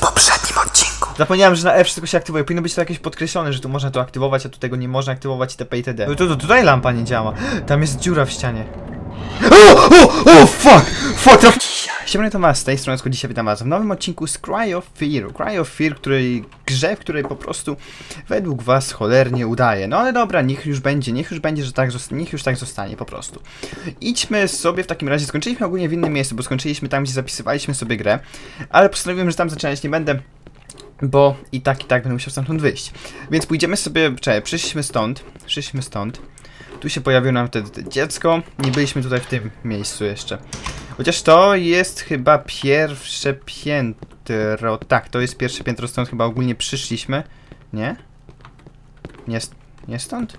poprzednim odcinku. Zapomniałem, że na F wszystko się aktywuje. Powinno być to jakieś podkreślone, że tu można to aktywować, a tu tego nie można aktywować itp. itd. No to, to tutaj lampa nie działa. Tam jest dziura w ścianie. O, o, o, fuck! Fuck! Siemano to was, z tej strony dzisiaj witam was w nowym odcinku z Cry of Fear. Cry of Fear, której grze, w której po prostu według was cholernie udaje. No ale dobra, niech już będzie, niech już będzie, że tak, niech już tak zostanie po prostu. Idźmy sobie w takim razie, skończyliśmy ogólnie w innym miejscu, bo skończyliśmy tam, gdzie zapisywaliśmy sobie grę, ale postanowiłem, że tam zaczynać nie będę, bo i tak, i tak będę musiał stamtąd wyjść. Więc pójdziemy sobie, czekaj, przyszliśmy stąd, przyszliśmy stąd. Tu się pojawiło nam wtedy dziecko. Nie byliśmy tutaj w tym miejscu jeszcze. Chociaż to jest chyba pierwsze piętro. Tak, to jest pierwsze piętro, stąd chyba ogólnie przyszliśmy. Nie? Nie, nie stąd?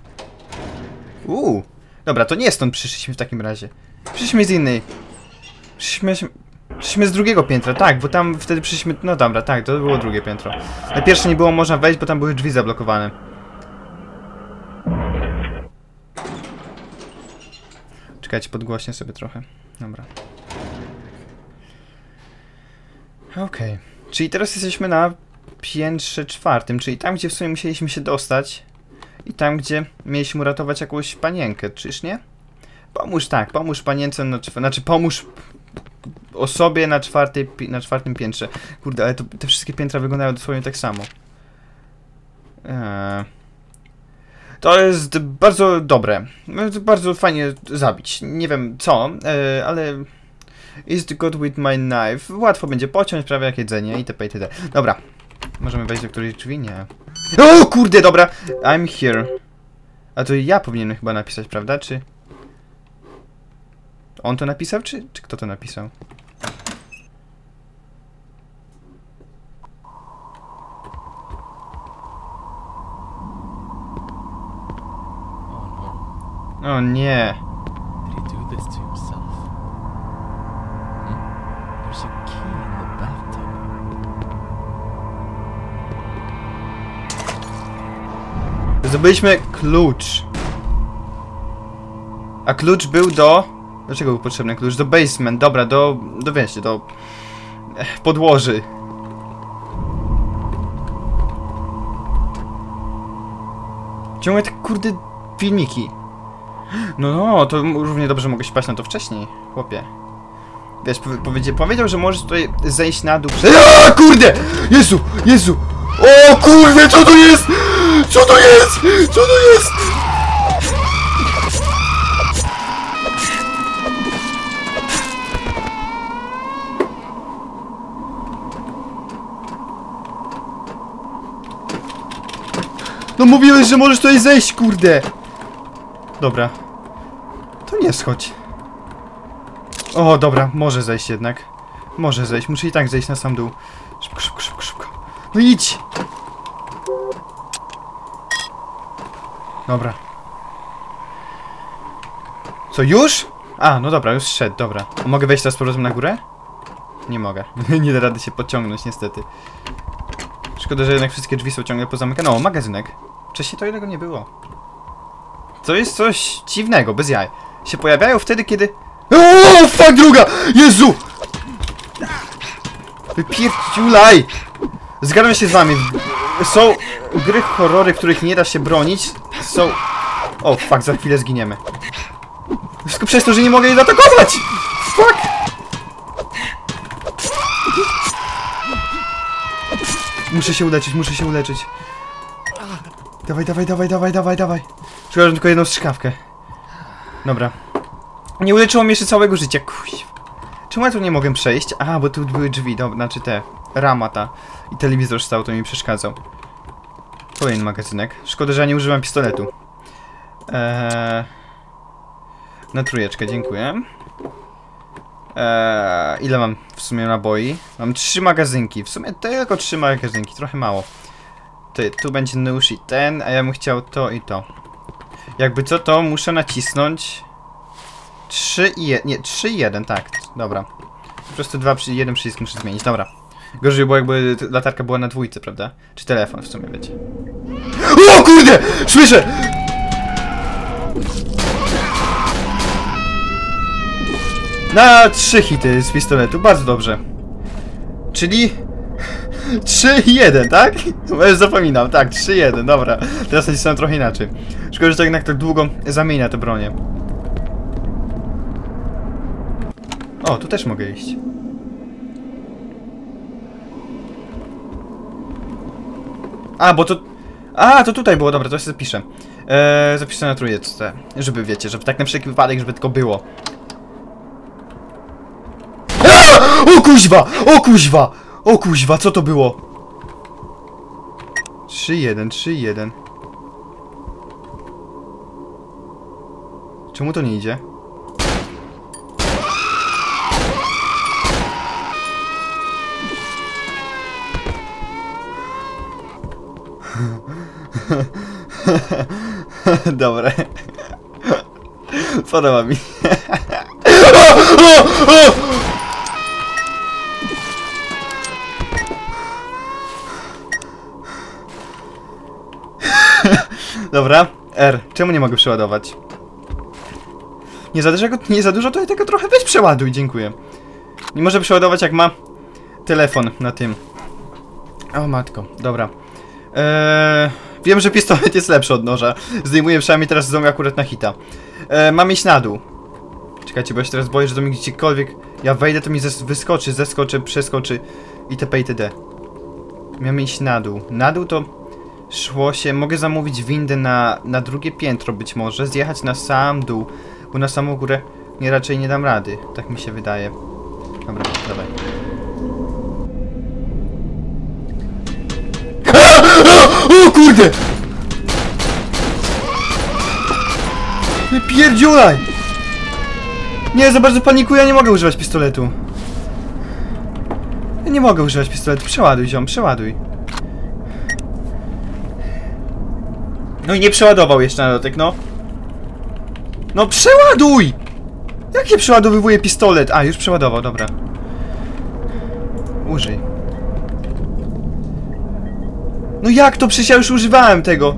Uuu. Dobra, to nie stąd przyszliśmy w takim razie. Przyszliśmy z innej. Przyszliśmy, przyszliśmy z drugiego piętra, tak, bo tam wtedy przyszliśmy... No dobra, tak, to było drugie piętro. Na pierwsze nie było można wejść, bo tam były drzwi zablokowane. Czekajcie, podgłośnie sobie trochę. Dobra. Okej. Czyli teraz jesteśmy na piętrze czwartym, czyli tam, gdzie w sumie musieliśmy się dostać i tam, gdzie mieliśmy uratować jakąś panienkę, czyż nie? Pomóż tak, pomóż panience, na znaczy pomóż osobie na, czwartej, na czwartym piętrze. Kurde, ale to, te wszystkie piętra wyglądają dosłownie tak samo. Eee. To jest bardzo dobre. Bardzo fajnie zabić. Nie wiem co, e, ale. Is good with my knife. Łatwo będzie pociąć, prawie jak jedzenie itp. itd. Dobra. Możemy wejść do którejś drzwi? Nie. O kurde, dobra! I'm here. A to ja powinienem chyba napisać, prawda? Czy. On to napisał, czy, czy kto to napisał? Oh no. O nie. Did he do this to himself? There's a key in the bathtub. Zdobyliśmy klucz. A klucz był do... Do czego był potrzebny klucz? Do basement, dobra, do... do wiecie, do... eh, podłoży. Ciągle te kurde filmiki. No, no, to równie dobrze mogę spać na to wcześniej, chłopie. Wiesz, powie, powiedział, powiedział, że możesz tutaj zejść na dół. A, kurde! Jezu! Jezu! O kurde, co to jest? Co to jest? Co to jest? No mówiłeś, że możesz tutaj zejść, kurde! Dobra. To nie schodź. O, dobra, może zejść jednak. Może zejść, muszę i tak zejść na sam dół. Szybko, szybko, szybko, szybko. No idź! Dobra. Co, już? A, no dobra, już szedł, dobra. A mogę wejść teraz powrotem na górę? Nie mogę. nie da rady się podciągnąć, niestety. Szkoda, że jednak wszystkie drzwi są ciągle pozamykane. O, magazynek. Wcześniej to jednego nie było. To jest coś dziwnego, bez jaj. Się pojawiają wtedy, kiedy... O, fuck, druga! Jezu! Wypierdziulaj! Zgadzam się z wami. Są gry horrory, których nie da się bronić. Są... O, fuck, za chwilę zginiemy. Wszystko przez to, że nie mogę jej zaatakować! Fuck! Muszę się uleczyć, muszę się uleczyć. Dawaj, dawaj, dawaj, dawaj, dawaj, dawaj. Że tylko jedną strzykawkę. Dobra. Nie uleczyło mnie jeszcze całego życia, kuźwa. Czemu ja tu nie mogę przejść? Aha, bo tu były drzwi, dobra, znaczy te. Rama ta. I telewizor stał, to mi przeszkadzał. Kolejny magazynek. Szkoda, że ja nie używam pistoletu. Eee... Na trójeczkę, dziękuję. Eee, ile mam w sumie naboi? Mam trzy magazynki. W sumie tylko trzy magazynki, trochę mało. Ty, tu będzie nóż i ten, a ja bym chciał to i to. Jakby co, to muszę nacisnąć... 3 i 1, nie, 3 i 1, tak, dobra. Po prostu dwa, przy- jeden przycisk muszę zmienić, dobra. Gorzej było jakby latarka była na dwójce, prawda? Czy telefon w sumie, wiecie. O kurde! Słyszę! Na trzy hity z pistoletu, bardzo dobrze. Czyli... 3-1, tak? Bo już zapominam, tak, 3-1, dobra. Teraz nacisnąłem trochę inaczej. Szkoda, że to jednak tak długo zamienia te bronie. O, tu też mogę iść. A, bo to... A, to tutaj było, dobra, to się zapiszę. Eee, zapiszę na trójeczce, żeby wiecie, żeby tak na wszelki wypadek, żeby tylko było. A! O kuźwa! O kuźwa! O kuźwa, co to było? 3-1, 3-1. Czemu to nie idzie? Dobre. Podoba mi. O! Dobra, R. Czemu nie mogę przeładować? Nie za, dużo, nie za dużo, to tego trochę weź przeładuj, dziękuję. Nie może przeładować jak ma telefon na tym. O matko, dobra. Eee, wiem, że pistolet jest lepszy od noża. Zdejmuję przynajmniej teraz z domu akurat na hita. Eee, mam iść na dół. Czekajcie, bo ja się teraz boję, że to mi gdziekolwiek... Ja wejdę, to mi zes wyskoczy, zeskoczy, przeskoczy itp. itd. Miałem iść na dół. Na dół to szło się... Mogę zamówić windę na, na drugie piętro być może, zjechać na sam dół, bo na samą górę nie raczej nie dam rady. Tak mi się wydaje. Dobra, dawaj. Kurde! Pierdziulaj! Nie, za bardzo panikuję, ja nie mogę używać pistoletu. Ja nie mogę używać pistoletu. Przeładuj, ziom, przeładuj. No i nie przeładował jeszcze na dotek, no. No przeładuj! Jak się przeładowywuje pistolet? A, już przeładował, dobra. Użyj. No jak to? Przecież ja już używałem tego.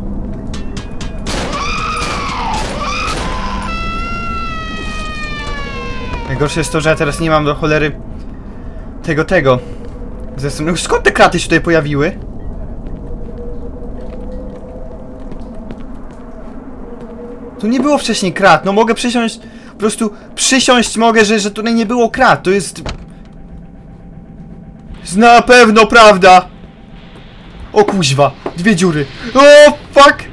Najgorsze jest to, że ja teraz nie mam do cholery tego, tego. Zresztą, no skąd te kraty się tutaj pojawiły? Tu nie było wcześniej krat, no mogę przysiąść, po prostu przysiąść mogę, że, że tutaj nie było krat, to jest... Jest na pewno prawda! O kuźwa, dwie dziury. O, fuck!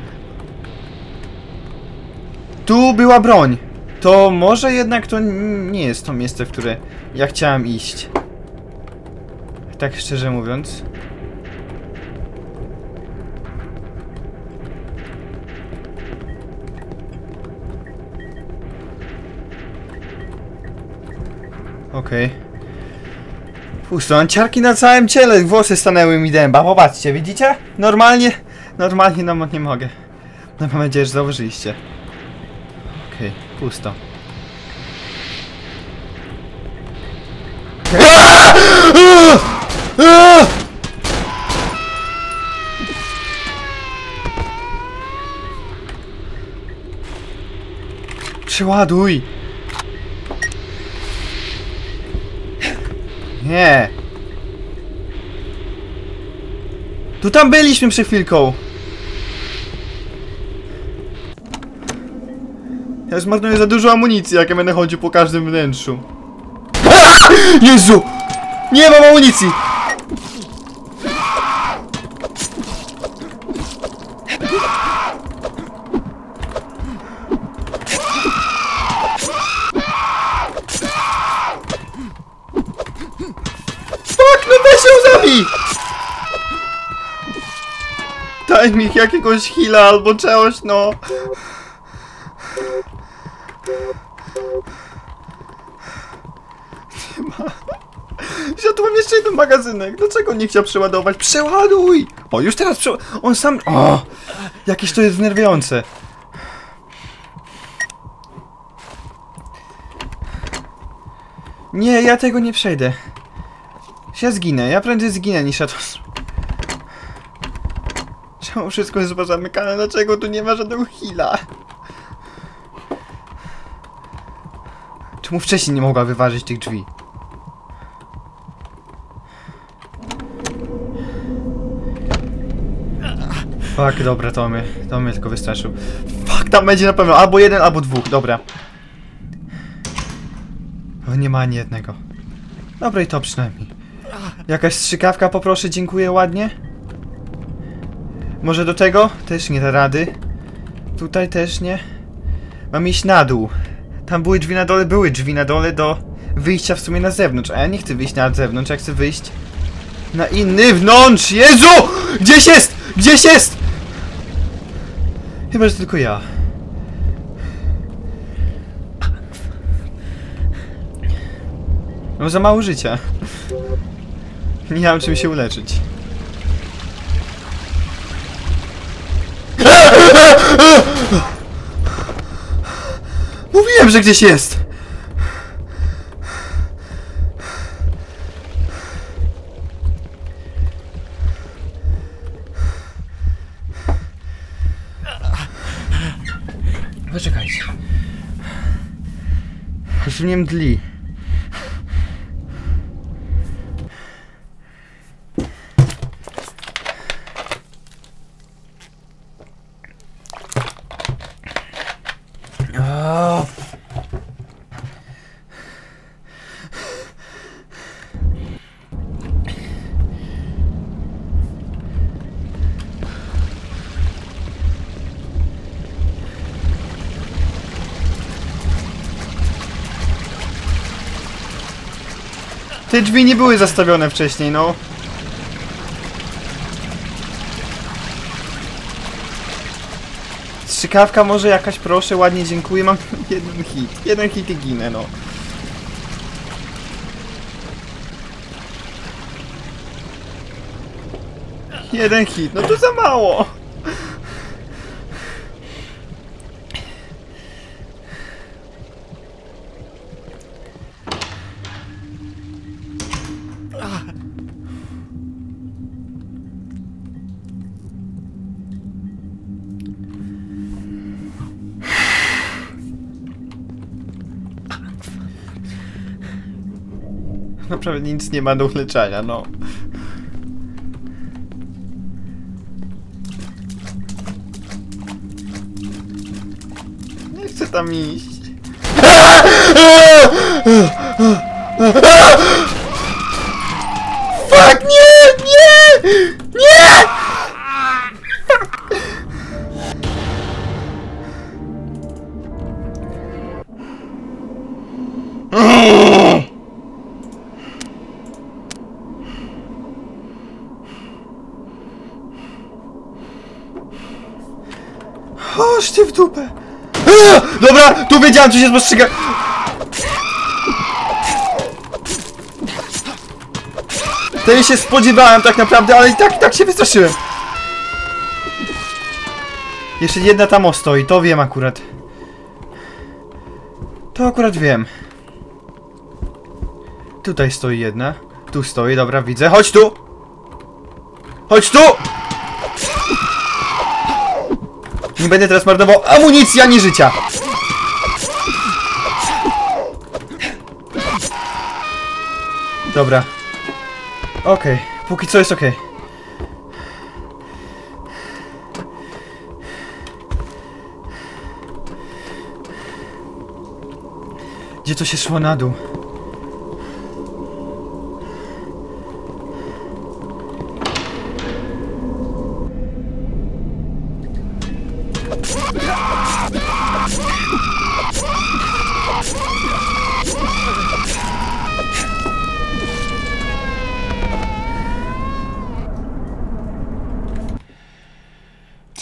Tu była broń. To może jednak to nie jest to miejsce, w które ja chciałem iść. Tak szczerze mówiąc. Okej. Pusto, mam ciarki na całym ciele, włosy stanęły mi dęba, popatrzcie, widzicie? Normalnie, normalnie no nie mogę. No mam nadzieję, że zauważyliście. Okej, pusto. Przeładuj! Nie! Tu tam byliśmy przed chwilką! Ja zmarnuję za dużo amunicji, jak ja będę chodził po każdym wnętrzu. Jezu! Nie mam amunicji! Daj mi jakiegoś heala albo czegoś, no. Nie ma. Ja mam jeszcze jeden magazynek. Dlaczego nie chciał przeładować? Przeładuj! O, już teraz prze... On sam... O! Jakieś to jest denerwujące. Nie, ja tego nie przejdę. Ja zginę, ja prędzej zginę niż ja to... Czemu wszystko jest zamykane? Dlaczego tu nie ma żadnego heala? Czemu wcześniej nie mogła wyważyć tych drzwi? Fuck, dobra, to mnie, to mnie tylko wystraszył. Fuck, tam będzie na pewno albo jeden, albo dwóch, dobra. O, nie ma ani jednego. Dobra i to przynajmniej. Jakaś strzykawka poproszę, dziękuję ładnie. Może do tego? Też nie da rady. Tutaj też nie. Mam iść na dół. Tam były drzwi na dole, były drzwi na dole do wyjścia w sumie na zewnątrz. A ja nie chcę wyjść na zewnątrz, ja chcę wyjść na inny wnątrz. Jezu! Gdzieś jest! Gdzieś jest! Chyba, że tylko ja. Mam za mało życia. Nie mam czym się uleczyć. Mówiłem, że gdzieś jest! Poczekajcie. Aż mnie mdli. Te drzwi nie były zastawione wcześniej, no. Strzykawka może jakaś, proszę, ładnie, dziękuję. Mam jeden hit. Jeden hit i ginę, no. Jeden hit, no to za mało. Naprawdę nic nie ma do uleczania, no. Nie chcę tam iść. wiedziałem, co się spostrzega. Tego się spodziewałem tak naprawdę, ale i tak, i tak się wystraszyłem. Jeszcze jedna tam stoi, to wiem akurat. To akurat wiem. Tutaj stoi jedna. Tu stoi, dobra, widzę. Chodź tu! Chodź tu! Nie będę teraz marnował amunicji ani życia! Dobra. Okej, póki co jest okej. Gdzie to się szło na dół?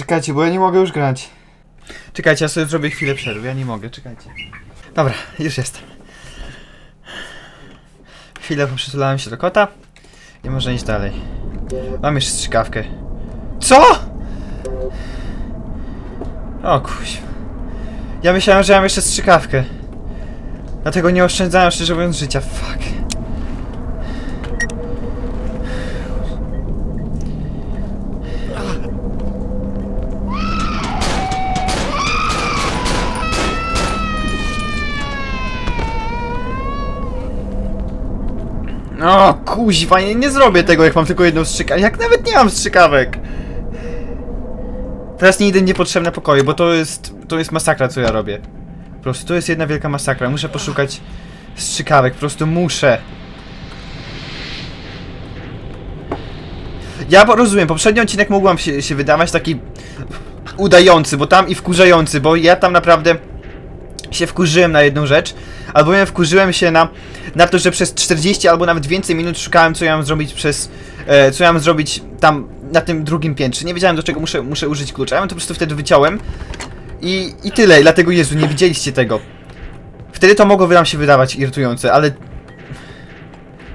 Czekajcie, bo ja nie mogę już grać. Czekajcie, ja sobie zrobię chwilę przerwy, ja nie mogę, czekajcie. Dobra, już jestem. Chwilę przytulałem się do kota i można iść dalej. Mam jeszcze strzykawkę. Co?! O kuź. Ja myślałem, że mam jeszcze strzykawkę. Dlatego nie oszczędzałem szczerze mówiąc życia. Fuck. O, kuźwa, nie, nie zrobię tego, jak mam tylko jedną strzykawkę. Jak nawet nie mam strzykawek. Teraz nie idę niepotrzebne pokoje, bo to jest, to jest masakra, co ja robię. Po prostu to jest jedna wielka masakra. Muszę poszukać strzykawek, po prostu muszę. Ja rozumiem, poprzedni odcinek mógł się, się wydawać taki udający, bo tam i wkurzający, bo ja tam naprawdę się wkurzyłem na jedną rzecz, albowiem wkurzyłem się na, na to, że przez 40 albo nawet więcej minut szukałem, co ja mam zrobić przez, e, co ja mam zrobić tam na tym drugim piętrze. Nie wiedziałem, do czego muszę, muszę użyć klucza, ja to po prostu wtedy wyciąłem i, i tyle, dlatego Jezu, nie widzieliście tego. Wtedy to mogło wam się wydawać irytujące, ale...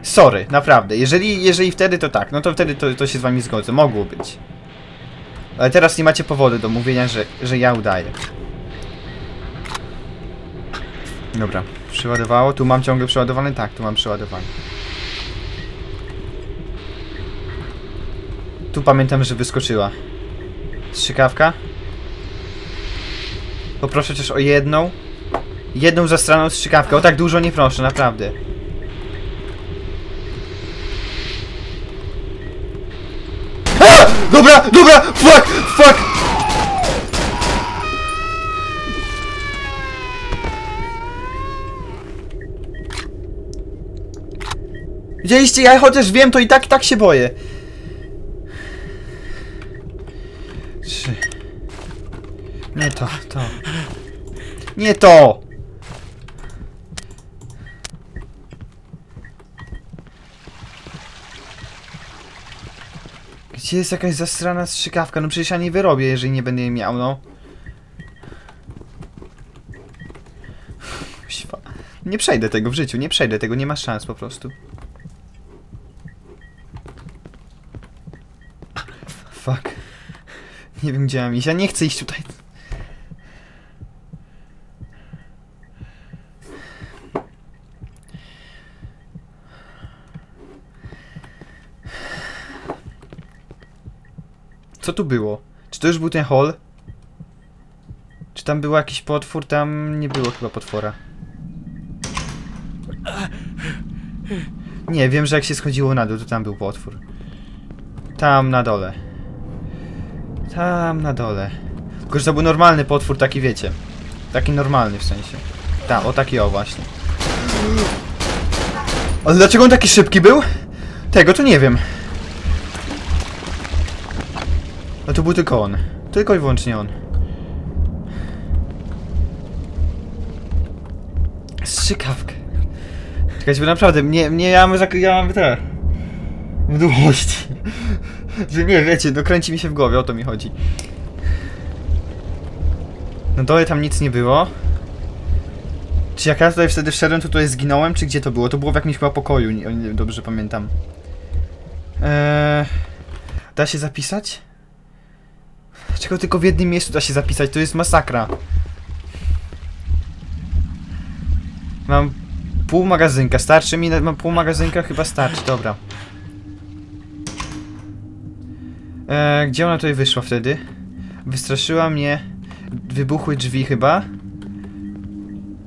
Sorry, naprawdę. Jeżeli, jeżeli wtedy to tak, no to wtedy to, to się z wami zgodzę. Mogło być. Ale teraz nie macie powodu do mówienia, że, że ja udaję. Dobra, przeładowało. Tu mam ciągle przeładowany? Tak, tu mam przeładowany. Tu pamiętam, że wyskoczyła. Strzykawka. Poproszę też o jedną. Jedną zastraną strzykawkę. O tak dużo nie proszę, naprawdę. Dobra, dobra! Fuck! Fuck! Widzieliście, ja chociaż wiem, to i tak, tak się boję. Trzy. Nie to, to. Nie to! Gdzie jest jakaś zastrana strzykawka? No przecież ja nie wyrobię, jeżeli nie będę jej miał, no. Nie przejdę tego w życiu, nie przejdę tego, nie ma szans po prostu. Fuck. Nie wiem gdzie mam iść, ja nie chcę iść tutaj. Co tu było? Czy to już był ten hall? Czy tam był jakiś potwór? Tam nie było chyba potwora. Nie, wiem, że jak się schodziło na dół, to tam był potwór. Tam na dole. Tam na dole. Tylko, że to był normalny potwór, taki wiecie. Taki normalny w sensie. Tak, o taki o właśnie. Ale dlaczego on taki szybki był? Tego to nie wiem. No to był tylko on. Tylko i wyłącznie on. Strzykawkę. Czekajcie, bo naprawdę, mnie, mnie ja mam, ja mam te... Mdłości. Że nie, wiecie, no kręci mi się w głowie, o to mi chodzi. No dole tam nic nie było. Czy jak ja tutaj wtedy wszedłem, to tutaj zginąłem, czy gdzie to było? To było w jakimś chyba pokoju, nie, dobrze pamiętam. Eee, da się zapisać? Czego tylko w jednym miejscu da się zapisać? To jest masakra. Mam pół magazynka. Starczy mi? na- Mam pół magazynka? Chyba starczy, dobra. E, gdzie ona tutaj wyszła wtedy? Wystraszyła mnie. Wybuchły drzwi chyba.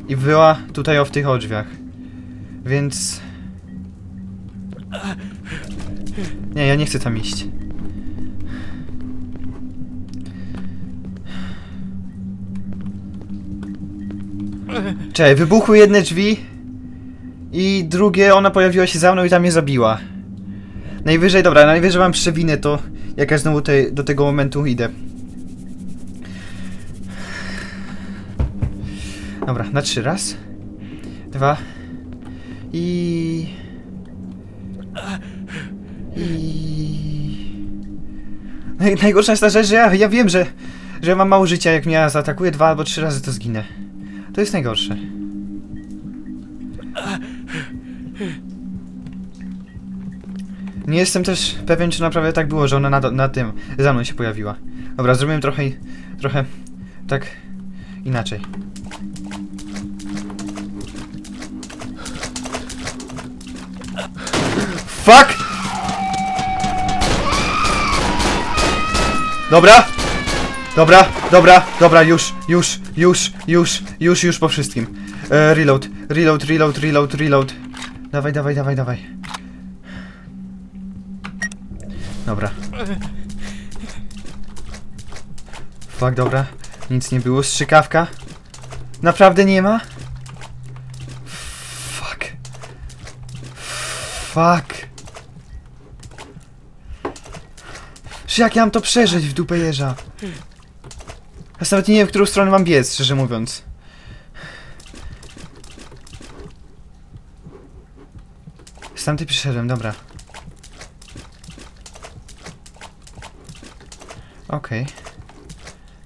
I była tutaj o w tych o drzwiach. Więc... Nie, ja nie chcę tam iść. Czekaj, wybuchły jedne drzwi i drugie, ona pojawiła się za mną i tam mnie zabiła. Najwyżej, dobra, najwyżej mam przewinę to, jak ja znowu te, do tego momentu idę. Dobra, na trzy. Raz, dwa i... I... Naj, najgorsza jest ta rzecz, że ja, ja wiem, że, że mam mało życia, jak mnie zaatakuje dwa albo trzy razy, to zginę. To jest najgorsze. Nie jestem też pewien, czy naprawdę tak było, że ona na, na tym za mną się pojawiła. Dobra, zrobiłem trochę, trochę tak inaczej. Fuck! Dobra! Dobra, dobra, dobra, już, już, już, już, już, już po wszystkim. E, reload, reload, reload, reload, reload. Dawaj, dawaj, dawaj, dawaj. Dobra. Fuck, dobra. Nic nie było. Strzykawka. Naprawdę nie ma? Fuck. Fuck. Że jak ja mam to przeżyć w dupę jeża? Ja nawet nie wiem, w którą stronę mam biec, szczerze mówiąc. Z tamtej przyszedłem, dobra. Okej.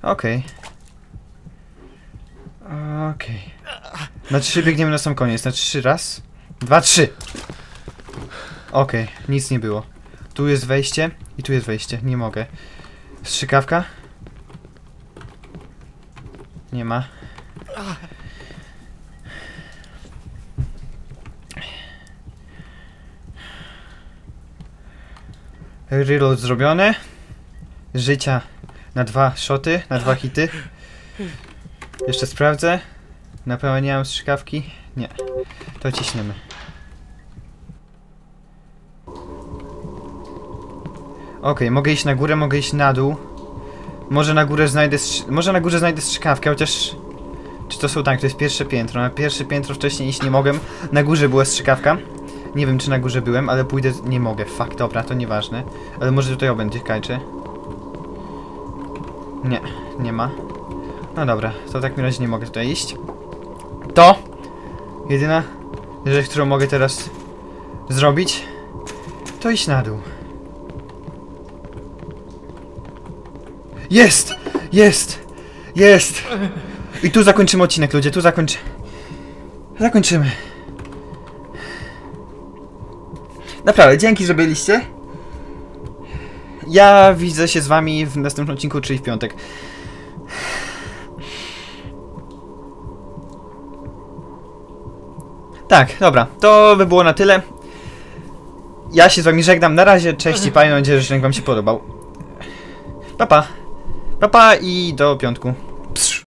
Okej. Okej. Na trzy biegniemy na sam koniec. Na trzy raz. Dwa, trzy. Okej, nic nie było. Tu jest wejście i tu jest wejście. Nie mogę. Strzykawka? Nie ma. Reload zrobione. Życia na dwa shoty, na dwa hity. Jeszcze sprawdzę. Na strzykawki. Nie. To ciśniemy. Okej, mogę iść na górę, mogę iść na dół. Może na górę znajdę Może na górze znajdę strzykawkę, chociaż... Czy to są tak, to jest pierwsze piętro. Na pierwsze piętro wcześniej iść nie mogłem. Na górze była strzykawka. Nie wiem, czy na górze byłem, ale pójdę... Nie mogę, fuck, dobra, to nieważne. Ale może tutaj obędzie kajczy. Nie, nie ma. No dobra, to w takim razie nie mogę tutaj iść. To jedyna rzecz, którą mogę teraz zrobić, to iść na dół. Jest! Jest! Jest! I tu zakończymy odcinek, ludzie, tu zakończy... Zakończymy. Naprawdę, dzięki, że byliście. Ja widzę się z wami w następnym odcinku, czyli w piątek. Tak, dobra, to by było na tyle. Ja się z wami żegnam. Na razie, cześć i panie, mam nadzieję, że wam się podobał. Pa, pa. Pa, pa i do piątku.